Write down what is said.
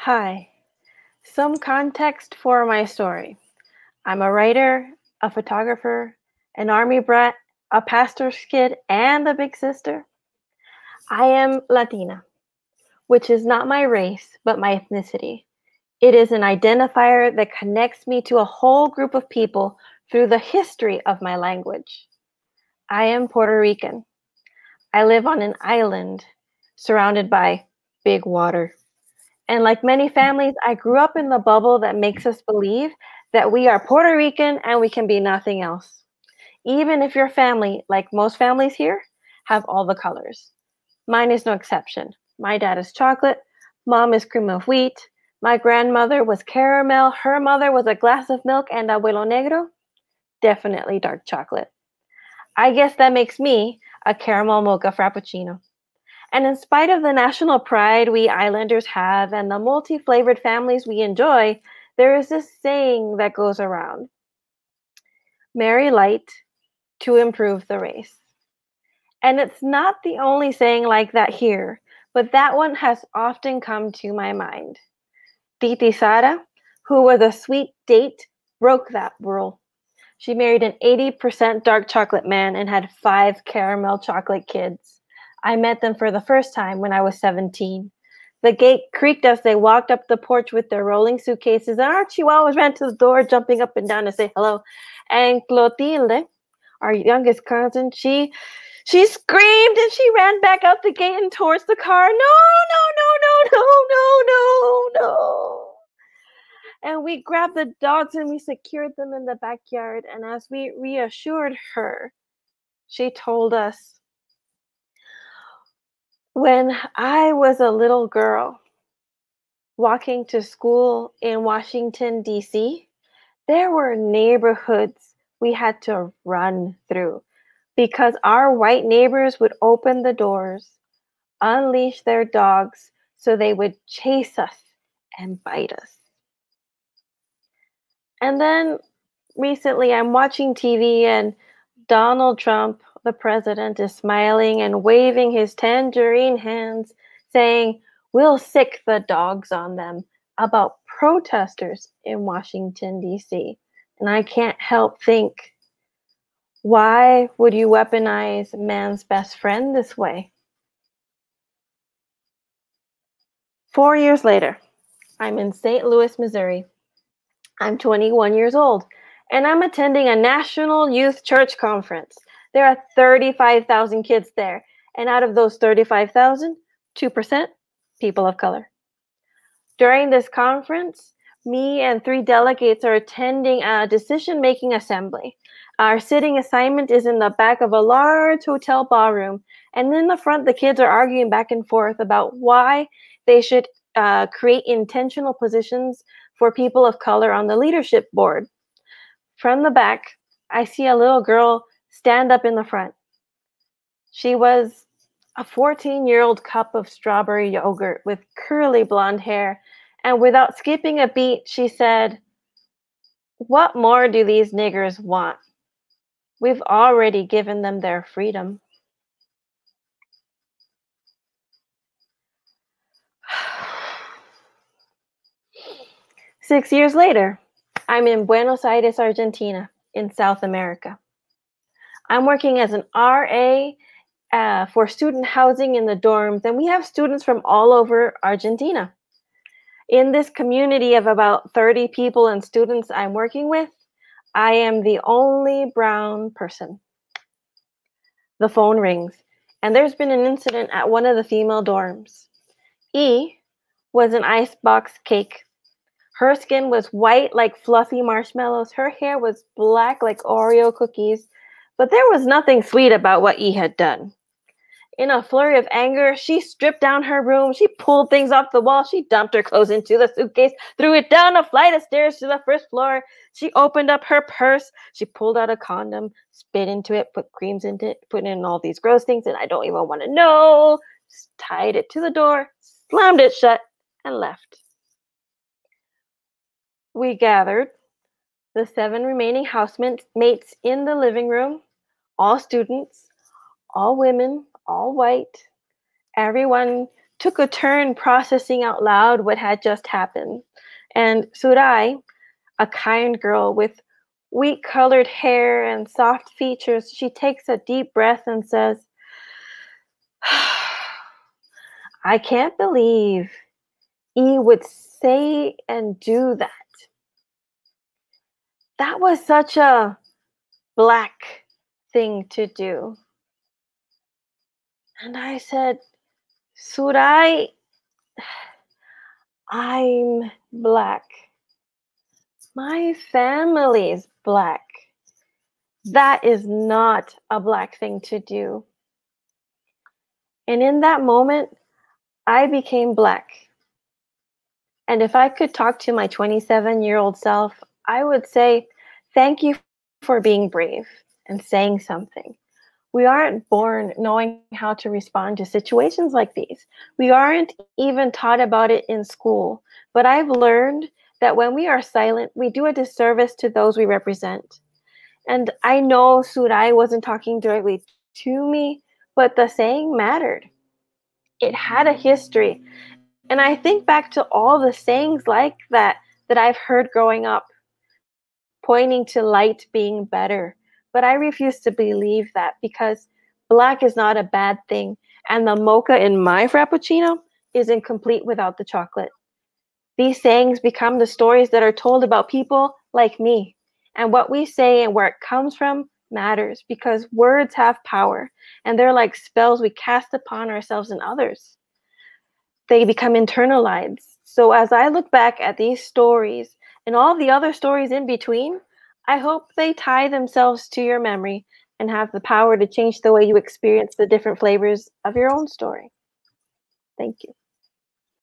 Hi. Some context for my story. I'm a writer, a photographer, an army brat, a pastor's kid, and a big sister. I am Latina, which is not my race, but my ethnicity. It is an identifier that connects me to a whole group of people through the history of my language. I am Puerto Rican. I live on an island surrounded by big water. And like many families, I grew up in the bubble that makes us believe that we are Puerto Rican and we can be nothing else. Even if your family, like most families here, have all the colors. Mine is no exception. My dad is chocolate, mom is cream of wheat, my grandmother was caramel, her mother was a glass of milk, and abuelo negro, definitely dark chocolate. I guess that makes me a caramel mocha frappuccino. And in spite of the national pride we islanders have and the multi flavored families we enjoy, there is this saying that goes around marry light to improve the race. And it's not the only saying like that here, but that one has often come to my mind. Titi Sara, who was a sweet date, broke that rule. She married an 80% dark chocolate man and had five caramel chocolate kids. I met them for the first time when I was 17. The gate creaked as they walked up the porch with their rolling suitcases, and our chihuahuas ran to the door, jumping up and down to say hello. And Clotilde, our youngest cousin, she she screamed and she ran back out the gate and towards the car. No, no, no, no, no, no, no, no. And we grabbed the dogs and we secured them in the backyard. And as we reassured her, she told us when I was a little girl walking to school in Washington, D.C., there were neighborhoods we had to run through because our white neighbors would open the doors, unleash their dogs so they would chase us and bite us. And then recently I'm watching TV and Donald Trump the president is smiling and waving his tangerine hands, saying, We'll sick the dogs on them about protesters in Washington, D.C. And I can't help think, why would you weaponize man's best friend this way? Four years later, I'm in St. Louis, Missouri. I'm 21 years old, and I'm attending a national youth church conference. There are 35,000 kids there. And out of those 35,000, 2% people of color. During this conference, me and three delegates are attending a decision making assembly. Our sitting assignment is in the back of a large hotel ballroom. And in the front, the kids are arguing back and forth about why they should uh, create intentional positions for people of color on the leadership board. From the back, I see a little girl stand up in the front. She was a 14 year old cup of strawberry yogurt with curly blonde hair. And without skipping a beat, she said, What more do these niggers want? We've already given them their freedom. Six years later, I'm in Buenos Aires, Argentina, in South America. I'm working as an RA uh, for student housing in the dorms, and we have students from all over Argentina. In this community of about 30 people and students I'm working with, I am the only brown person. The phone rings, and there's been an incident at one of the female dorms. E was an icebox cake. Her skin was white like fluffy marshmallows. Her hair was black like Oreo cookies. But there was nothing sweet about what E had done. In a flurry of anger, she stripped down her room. She pulled things off the wall. She dumped her clothes into the suitcase, threw it down a flight of stairs to the first floor. She opened up her purse. She pulled out a condom, spit into it, put creams into it, put in all these gross things, and I don't even want to know. Tied it to the door, slammed it shut, and left. We gathered the seven remaining housemates in the living room all students, all women, all white, everyone took a turn processing out loud what had just happened. And Surai, a kind girl with wheat colored hair and soft features, she takes a deep breath and says, I can't believe E would say and do that. That was such a black thing to do. And I said, Surai, I'm black. My family is black. That is not a black thing to do. And in that moment, I became black. And if I could talk to my 27 year old self, I would say, Thank you for being brave and saying something. We aren't born knowing how to respond to situations like these. We aren't even taught about it in school. But I've learned that when we are silent, we do a disservice to those we represent. And I know Surai wasn't talking directly to me, but the saying mattered. It had a history. And I think back to all the sayings like that that I've heard growing up, pointing to light being better, but I refuse to believe that because black is not a bad thing. And the mocha in my Frappuccino is incomplete without the chocolate. These sayings become the stories that are told about people like me. And what we say and where it comes from matters because words have power and they're like spells we cast upon ourselves and others. They become internalized. So as I look back at these stories and all the other stories in between, I hope they tie themselves to your memory and have the power to change the way you experience the different flavors of your own story. Thank you.